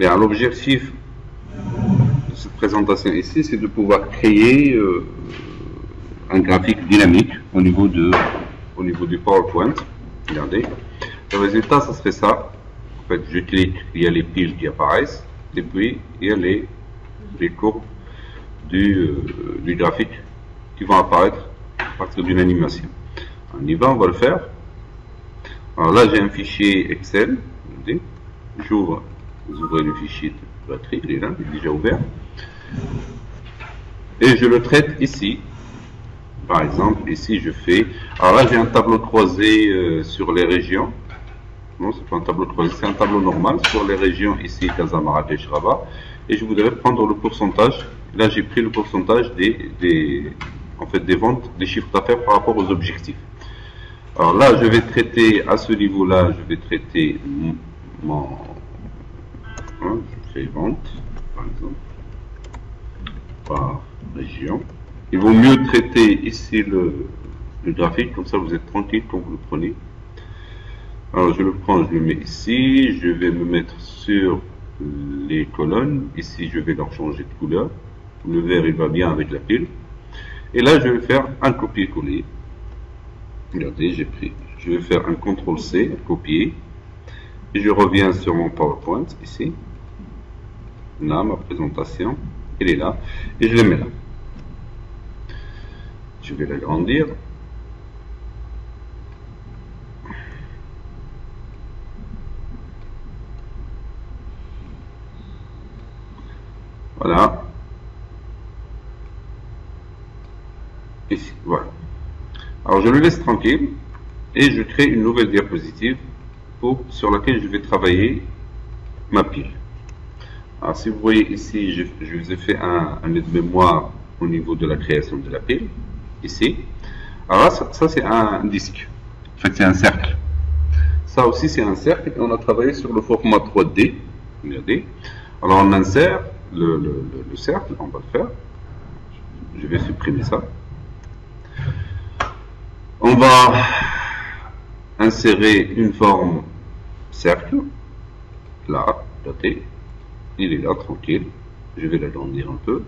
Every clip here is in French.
L'objectif de cette présentation ici, c'est de pouvoir créer euh, un graphique dynamique au niveau, de, au niveau du PowerPoint. Regardez. Le résultat, ça serait ça. En fait, je clique, il y a les piles qui apparaissent, et puis il y a les, les courbes du, euh, du graphique qui vont apparaître à partir d'une animation. On y va, on va le faire. Alors là, j'ai un fichier Excel. J'ouvre, vous ouvrez le fichier de batterie, il est là, il est déjà ouvert. Et je le traite ici. Par exemple, ici, je fais... Alors là, j'ai un tableau croisé euh, sur les régions. Non, c'est pas un tableau croisé, c'est un tableau normal sur les régions ici, Casa Marrakech, Rabat. Et je voudrais prendre le pourcentage. Là, j'ai pris le pourcentage des, en fait, des ventes, des chiffres d'affaires par rapport aux objectifs. Alors là, je vais traiter, à ce niveau-là, je vais traiter mon... Hein, je fais vente, par exemple, par région. Il vaut mieux traiter ici le, le graphique, comme ça vous êtes tranquille quand vous le prenez. Alors je le prends, je le mets ici, je vais me mettre sur les colonnes. Ici, je vais leur changer de couleur. Le vert, il va bien avec la pile. Et là, je vais faire un copier-coller. Regardez, j'ai pris. Je vais faire un CTRL-C, copier. Et je reviens sur mon PowerPoint, ici. Là, ma présentation. Elle est là. Et je le mets là. Je vais l'agrandir. Voilà. Ici, voilà. Alors je le laisse tranquille et je crée une nouvelle diapositive pour, sur laquelle je vais travailler ma pile. Alors si vous voyez ici, je, vous ai fait un, un aide-mémoire au niveau de la création de la pile, ici. Alors ça, c'est un disque. En fait, c'est un cercle. Ça aussi, c'est un cercle et on a travaillé sur le format 3D. Regardez. Alors on insère le, le, le, cercle, on va le faire. Je vais supprimer ça. On va insérer une forme cercle. Là, doté. Il est là, tranquille. Je vais l'agrandir un peu.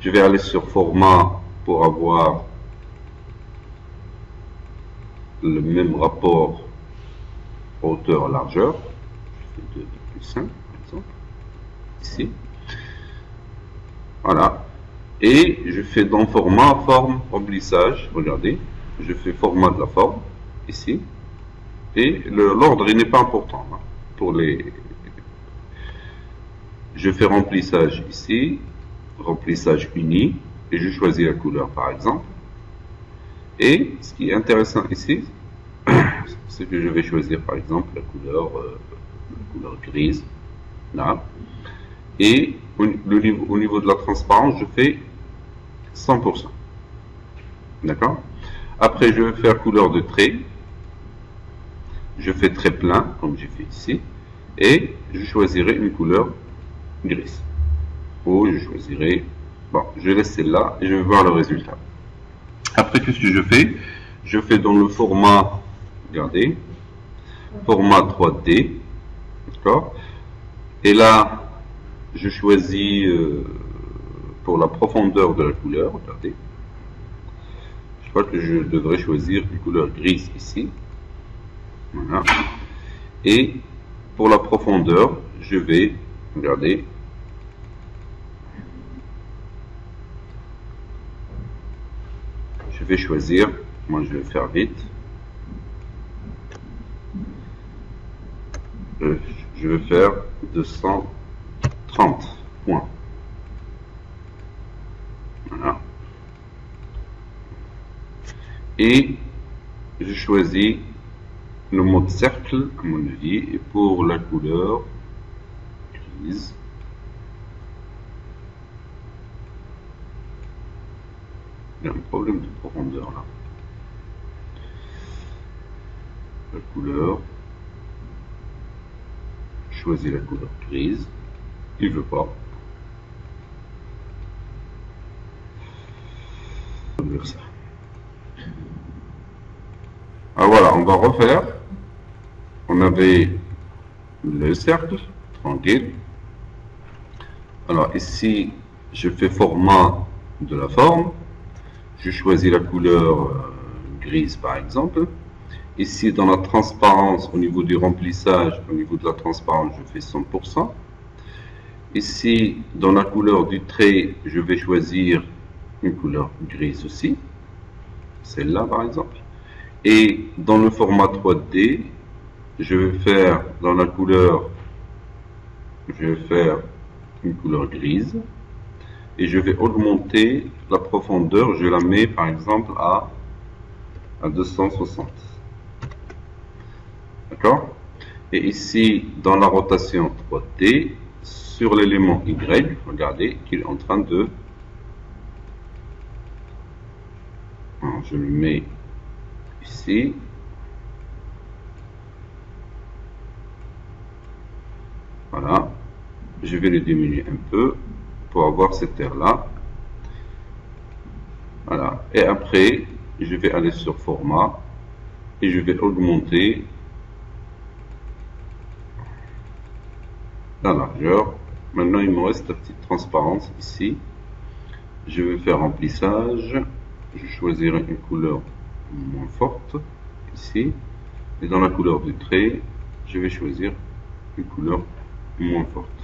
Je vais aller sur format pour avoir le même rapport hauteur-largeur. Je fais 2 plus 5 ici. Voilà. Et je fais dans format, forme, remplissage. Regardez. Je fais format de la forme, ici. Et l'ordre, il n'est pas important. Hein, pour les... Je fais remplissage ici. Remplissage uni. Et je choisis la couleur, par exemple. Et ce qui est intéressant ici, c'est que je vais choisir, par exemple, la couleur, euh, la couleur grise. Là. Et au, niveau, au niveau de la transparence, je fais 100%. D'accord? Après, je vais faire couleur de trait. Je fais trait plein, comme j'ai fait ici. Et je choisirai une couleur grise. Ou je choisirai... Bon, je laisse celle-là et je vais voir le résultat. Après, qu'est-ce que je fais? Je fais dans le format, regardez, format 3D. D'accord? Et là, je choisis euh, pour la profondeur de la couleur, regardez. Je crois que je devrais choisir une couleur grise ici. Voilà. Et pour la profondeur, je vais, regardez, je vais choisir, moi je vais faire vite, euh, je vais faire 200 30 points. Voilà. Et je choisis le mode cercle, à mon avis, et pour la couleur grise. Il y a un problème de profondeur là. La couleur. choisis la couleur grise. Il veut pas. ça. Ah, voilà, on va refaire. On avait le cercle, tranquille. Alors ici, je fais format de la forme. Je choisis la couleur euh, grise par exemple. Ici, dans la transparence, au niveau du remplissage, au niveau de la transparence, je fais 100%. Ici, dans la couleur du trait, je vais choisir une couleur grise aussi. Celle-là, par exemple. Et dans le format 3D, je vais faire dans la couleur, je vais faire une couleur grise. Et je vais augmenter la profondeur. Je la mets, par exemple, à, à 260. D'accord? Et ici, dans la rotation 3D, sur l'élément Y, regardez qu'il est en train de... je le mets ici. Voilà. Je vais le diminuer un peu avoir cette air-là. Voilà. Et après, je vais aller sur format et je vais augmenter la largeur. Maintenant, il me reste la petite transparence ici. Je vais faire remplissage. Je choisirai une couleur moins forte ici. Et dans la couleur du trait, je vais choisir une couleur moins forte.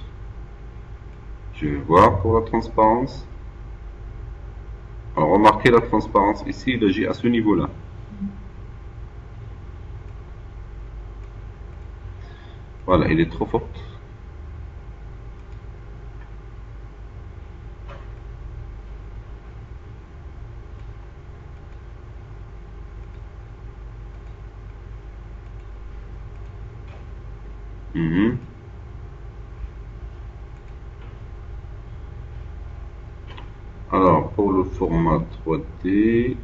Je vais voir pour la transparence? Alors, remarquez la transparence ici, il agit à ce niveau-là. Voilà, il est trop forte. Mhm. Alors, le format 3D,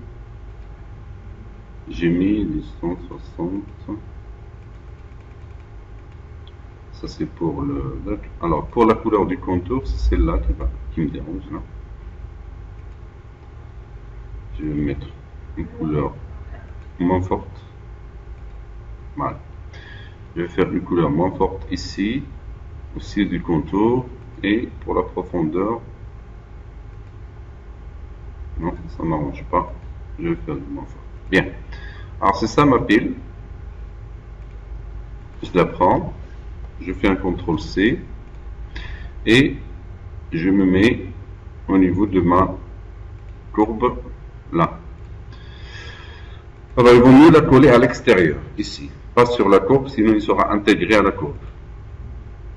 j'ai mis les 160. Ça, c'est pour le... Alors, pour la couleur du contour, c'est celle-là qui, qui me dérange. Là. Je vais mettre une couleur moins forte. Je vais faire une couleur moins forte ici, aussi du contour, et pour la profondeur, non, ça ne m'arrange pas, je vais faire du moins fort. Bien, alors c'est ça ma pile, je la prends, je fais un CTRL C, et je me mets au niveau de ma courbe là. Alors il vaut mieux la coller à l'extérieur, ici sur la courbe, sinon il sera intégré à la courbe.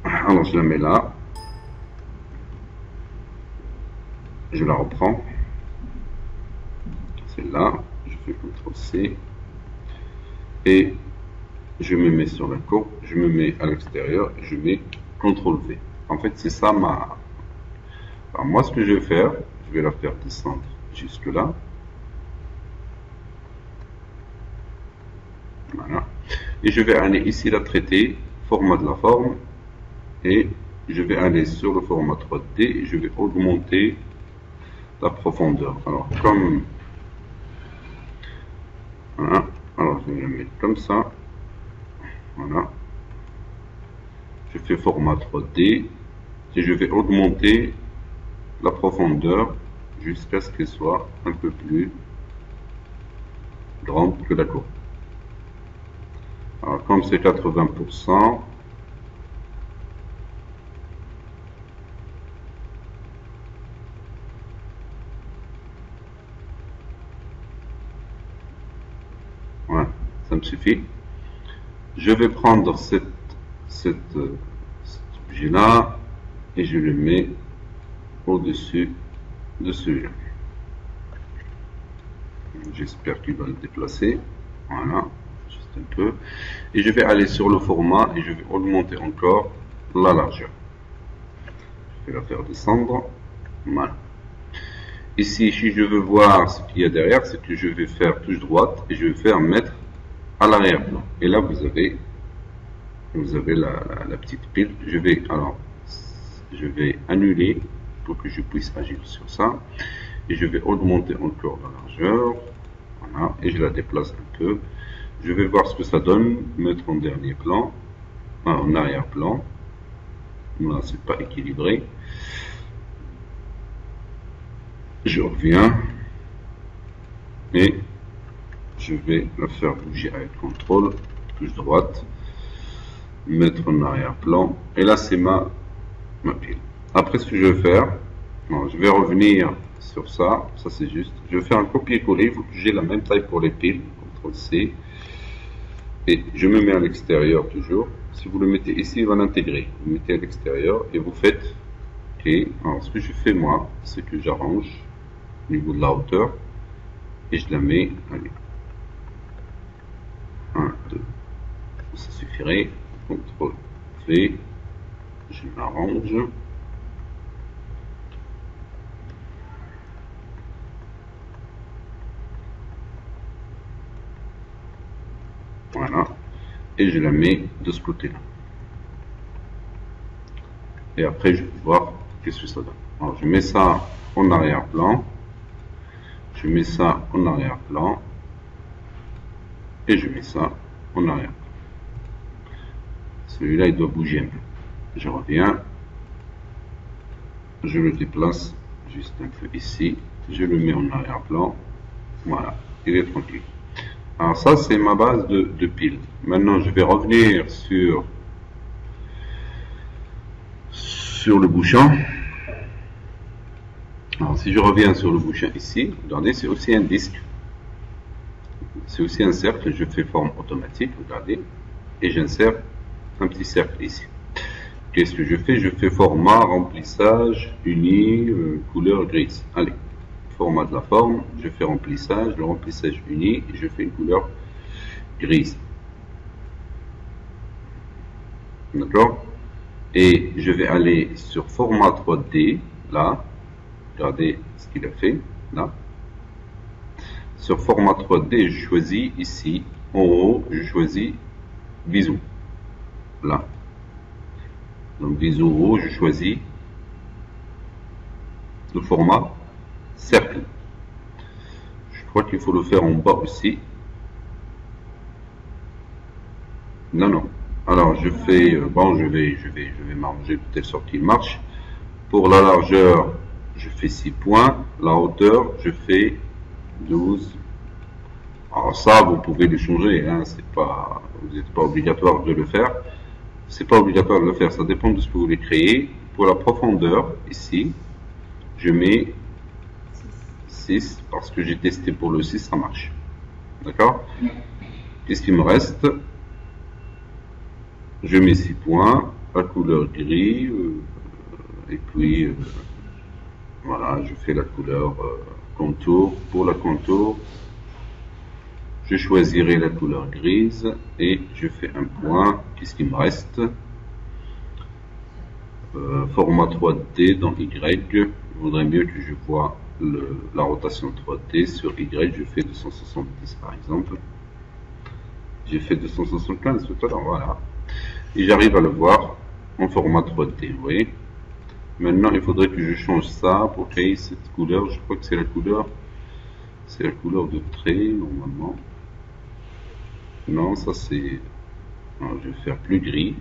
Alors je la mets là. Je la reprends. Là. Je fais CTRL C. Et je me mets sur la courbe, je me mets à l'extérieur, je mets CTRL V. En fait, c'est ça ma... Alors moi, ce que je vais faire, je vais la faire descendre jusque là. Voilà et je vais aller ici la traiter, format de la forme, et je vais aller sur le format 3D et je vais augmenter la profondeur. Alors comme voilà, alors je vais le mettre comme ça. Voilà. Je fais format 3D et je vais augmenter la profondeur jusqu'à ce qu'elle soit un peu plus grande que la courbe. Alors, comme c'est 80%, voilà, ça me Je vais prendre cette, cet objet-là et je le mets au-dessus de celui-là. J'espère qu'il va le déplacer. Voilà un peu. Et je vais aller sur le format et je vais augmenter encore la largeur. Je vais la faire descendre. Voilà. Ici, si je veux voir ce qu'il y a derrière, c'est que je vais faire touche droite et je vais faire mettre à l'arrière-plan. Et là, vous avez, vous avez la, petite pile. Je vais alors, je vais annuler pour que je puisse agir sur ça. Et je vais augmenter encore la largeur. Voilà. Et je la déplace un peu. Je vais voir ce que ça donne, mettre en dernier plan. en arrière-plan. Là, c'est pas équilibré. Je reviens et je vais le faire bouger avec contrôle, touche droite, mettre en arrière-plan. Et là, c'est ma, pile. Après, ce que je vais faire, je vais revenir sur ça. Ça, c'est juste. Je vais faire un copier-coller. Il faut que j'ai la même taille pour les piles. CTRL C. Et je me mets à l'extérieur toujours. Si vous le mettez ici, il va l'intégrer. Vous mettez à l'extérieur et vous faites OK. Alors, ce que je fais moi, c'est que j'arrange au niveau de la hauteur et je la mets. Allez. 1, 2. CTRL V. Je m'arrange. Voilà. Et je la mets de ce côté-là. Et après, je vais voir qu'est-ce que ça donne. Alors, je mets ça en arrière-plan. Je mets ça en arrière-plan. Et je mets ça en arrière-plan. Celui-là, il doit bouger un peu. Je reviens. Je le déplace juste un peu ici. Je le mets en arrière-plan. Voilà. Il est tranquille. Alors ça, c'est ma base de, de pile. Maintenant, je vais revenir sur, sur le bouchon. Alors, si je reviens sur le bouchon ici, regardez, c'est aussi un disque. C'est aussi un cercle, je fais forme automatique, regardez, et j'insère un petit cercle ici. Qu'est-ce que je fais? Je fais format, remplissage, uni, euh, couleur grise. Allez format de la forme, je fais remplissage, le remplissage uni, je fais une couleur grise. D'accord? Et je vais aller sur format 3D, là, regardez ce qu'il a fait, là. Sur format 3D, je choisis ici, en haut, je choisis bisous, là. Donc bisous haut, je choisis le format cercle. Je crois qu'il faut le faire en bas aussi. Non, non. Alors je fais, euh, bon, je vais, je vais, je vais m'arranger de telle sorte qu'il marche. Pour la largeur, je fais 6 points. La hauteur, je fais 12. Alors ça, vous pouvez le changer. Hein, c'est pas, vous n'êtes pas obligatoire de le faire. C'est pas obligatoire de le faire. Ça dépend de ce que vous voulez créer. Pour la profondeur, ici, je mets parce que j'ai testé pour le 6, ça marche. D'accord? Qu'est-ce qu'il me reste? Je mets 6 points, la couleur gris, euh, et puis euh, voilà, je fais la couleur euh, contour. Pour la contour, je choisirai la couleur grise et je fais un point. Qu'est-ce qu'il me reste? Format 3D dans Y. Je voudrais mieux que je vois la rotation 3D sur Y, je fais 270 par exemple. J'ai fait 275 tout à l'heure, voilà. Et j'arrive à le voir en format 3D, vous. Maintenant, il faudrait que je change ça pour créer cette couleur. Je crois que c'est la couleur, c'est la couleur de trait normalement. Ça c'est, je vais faire plus gris.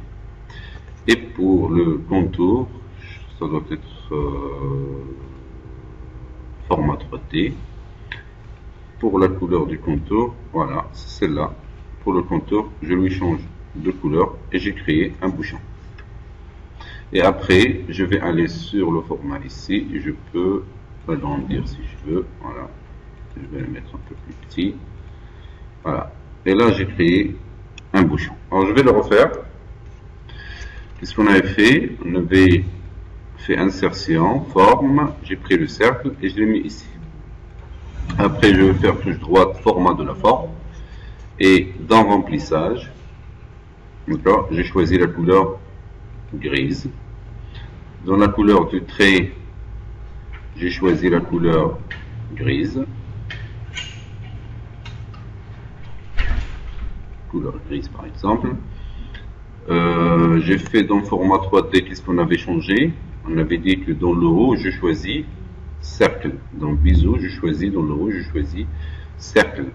Et pour le contour, ça doit être euh, format 3D. Pour la couleur du contour, voilà, c'est celle-là. Pour le contour, je lui change de couleur et j'ai créé un bouchon. Et après, je vais aller sur le format ici je peux agrandir si je veux. Voilà, je vais le mettre un peu plus petit. Voilà. Et là, j'ai créé un bouchon. Alors, je vais le refaire. Qu'est-ce qu'on avait fait? On avait fait insertion, forme, j'ai pris le cercle et je l'ai mis ici. Après, je vais faire touche droite, format de la forme. Et dans remplissage, j'ai choisi la couleur grise. Dans la couleur du trait, j'ai choisi la couleur grise. Couleur grise par exemple. Euh, j'ai fait dans format 3D, qu'est-ce qu'on avait changé on avait dit que dans le haut, je choisis cercle. Dans bisou, je choisis, dans le haut, je choisis cercle.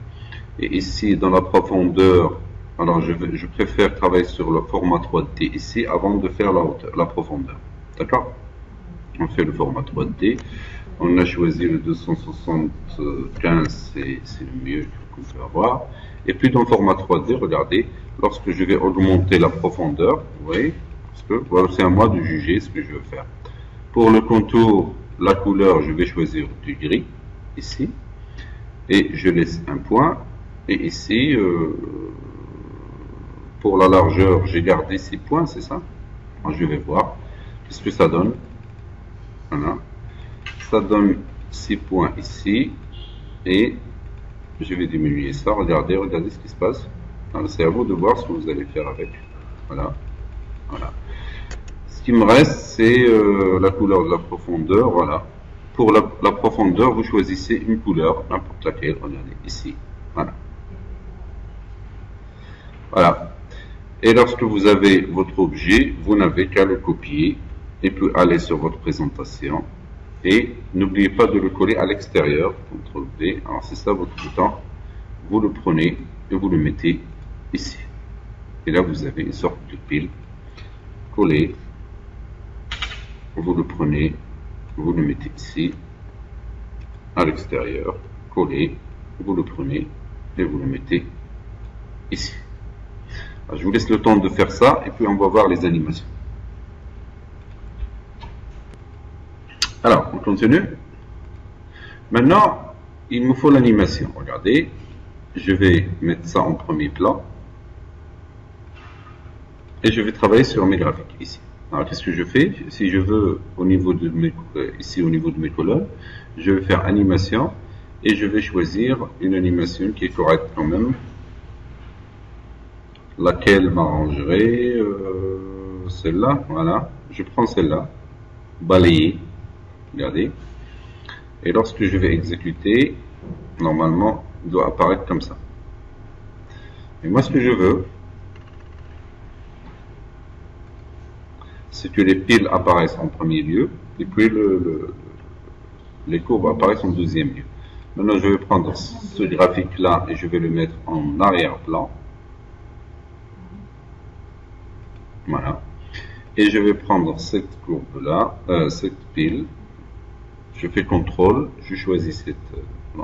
Et ici, dans la profondeur, Alors je, je préfère travailler sur le format 3D ici avant de faire la hauteur, la profondeur. D'accord? On fait le format 3D. On a choisi le 275, c'est le mieux qu'on peut avoir. Et puis dans le format 3D, regardez, lorsque je vais augmenter la profondeur, vous voyez, parce que c'est à moi de juger ce que je veux faire. Pour le contour, la couleur, je vais choisir du gris, ici, et je laisse un point, et ici, euh, pour la largeur, j'ai gardé 6 points, c'est ça? Je vais voir, qu'est-ce que ça donne? Voilà, ça donne 6 points ici, et je vais diminuer ça, regardez, regardez ce qui se passe. C'est à vous de voir ce que vous allez faire avec. Voilà. Voilà. Ce qui me reste, c'est euh, la couleur de la profondeur. Voilà. Pour la, profondeur, vous choisissez une couleur, n'importe laquelle. Regardez, ici. Voilà. Voilà. Et lorsque vous avez votre objet, vous n'avez qu'à le copier et puis aller sur votre présentation. Et n'oubliez pas de le coller à l'extérieur. CTRL V. Alors c'est ça votre bouton. Vous le prenez et vous le mettez ici. Et là vous avez une sorte de pile collée. Vous le prenez, vous le mettez ici, à l'extérieur, collé. Vous le prenez et vous le mettez ici. je vous laisse le temps de faire ça et puis on va voir les animations. Alors, on continue. Maintenant, il me faut l'animation. Regardez, je vais mettre ça en premier plan. Et je vais travailler sur mes graphiques ici. Alors, qu'est-ce que je fais? Si je veux, au niveau de mes, euh, ici au niveau de mes colonnes, je vais faire animation et je vais choisir une animation qui est correcte quand même. Laquelle m'arrangerait? Euh, Celle-là, voilà. Je prends celle-là, balayer regardez. Et lorsque je vais exécuter, normalement, il doit apparaître comme ça. Et moi, ce que je veux, c'est que les piles apparaissent en premier lieu, et puis les courbes apparaissent en deuxième lieu. Maintenant, je vais prendre ce graphique-là et je vais le mettre en arrière-plan. Voilà. Et je vais prendre cette courbe-là, euh, cette pile, je fais contrôle, je choisis cette... Euh,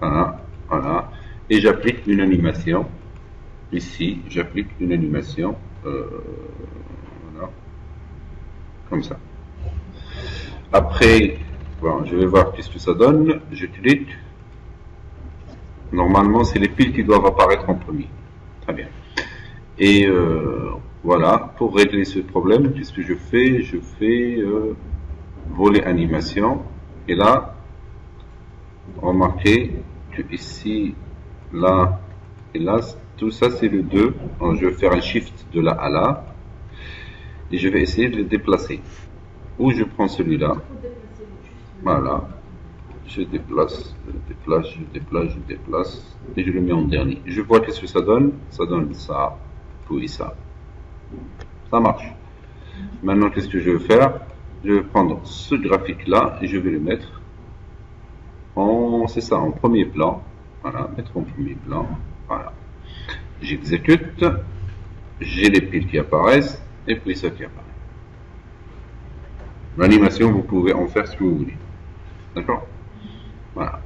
voilà, voilà. Et j'applique une animation. Ici, j'applique une animation. Euh, voilà. Comme ça. Après, bon, je vais voir qu'est-ce que ça donne. Je clique. Normalement, c'est les piles qui doivent apparaître en premier. Très bien. Et euh, voilà, pour régler ce problème, qu'est-ce que je fais? Je fais volet animation. Et là, remarquez que ici, là et là, tout ça c'est le 2. Donc, je vais faire un shift de là à là. Et je vais essayer de le déplacer. Ou je prends celui-là? Voilà. Je déplace, je déplace, je déplace, je déplace. Et je le mets en dernier. Je vois qu'est-ce que ça donne? Ça donne ça, puis ça. Ça marche. Maintenant, qu'est-ce que je vais faire? Je vais prendre ce graphique-là et je vais le mettre en, c'est ça, en premier plan. Voilà, mettre en premier plan. Voilà. J'exécute, j'ai les piles qui apparaissent et puis ça qui apparaît. L'animation, vous pouvez en faire ce que vous voulez. D'accord? Voilà.